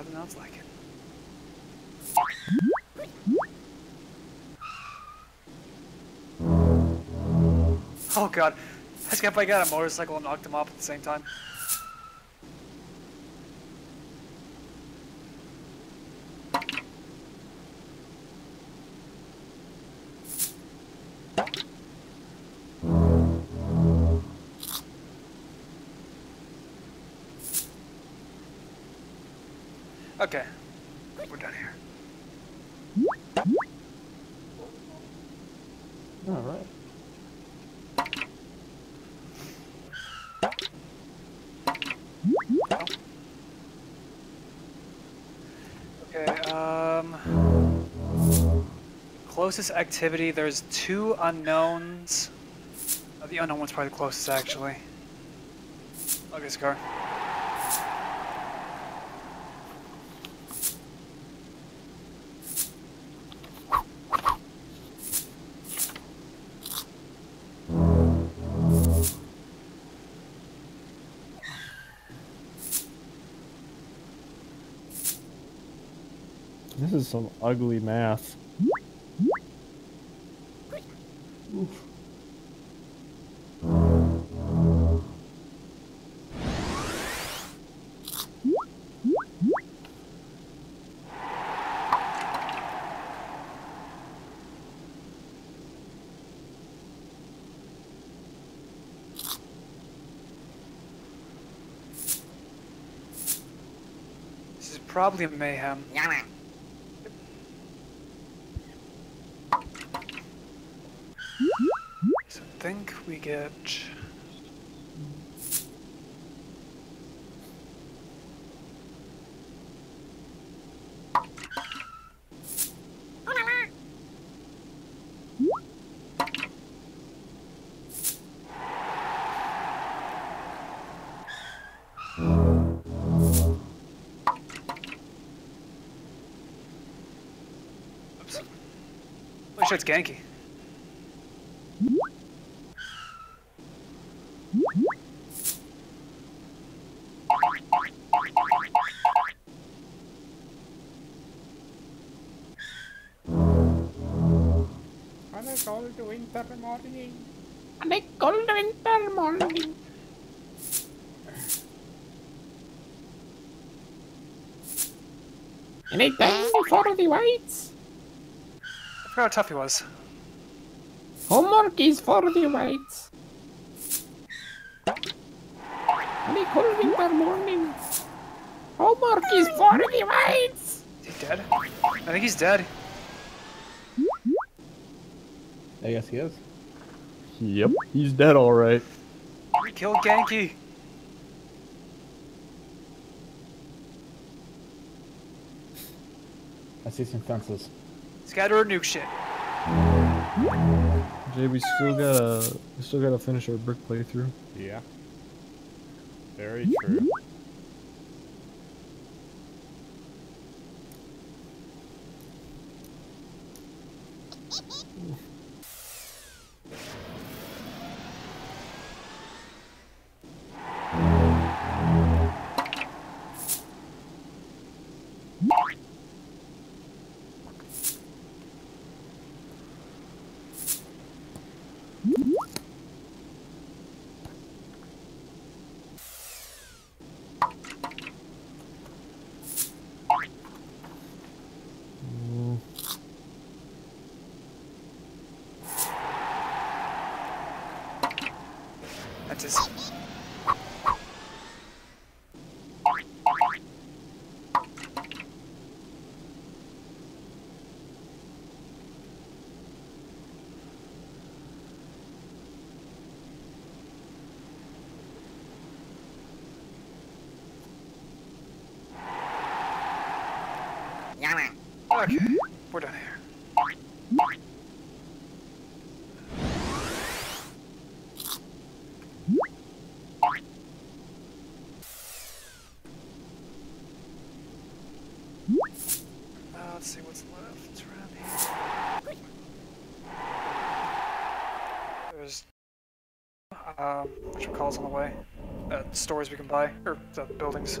Nothing else like it. Oh god. I if I got a motorcycle and knocked him off at the same time. Okay. We're done here. Alright. Okay, um... Closest activity, there's two unknowns. Uh, the unknown one's probably the closest, actually. Okay, Scar. This is some ugly math. Oof. This is probably mayhem. So I think we get... Oops. Holy shit, it's Genki. A cold winter morning. On a cold winter morning. And a time for the whites. I forgot how tough he was. Homework is for the whites. On a cold winter morning. Homework is for the whites. Is he dead? I think he's dead. I guess he is. Yep, he's dead alright. We killed Genki. I see some fences. Scatter or nuke shit. Jay, we still gotta we still gotta finish our brick playthrough. Yeah. Very true. Okay, we're done here. Let's see what's left around here. There's um, which calls on the way. Uh, stores we can buy or uh, buildings.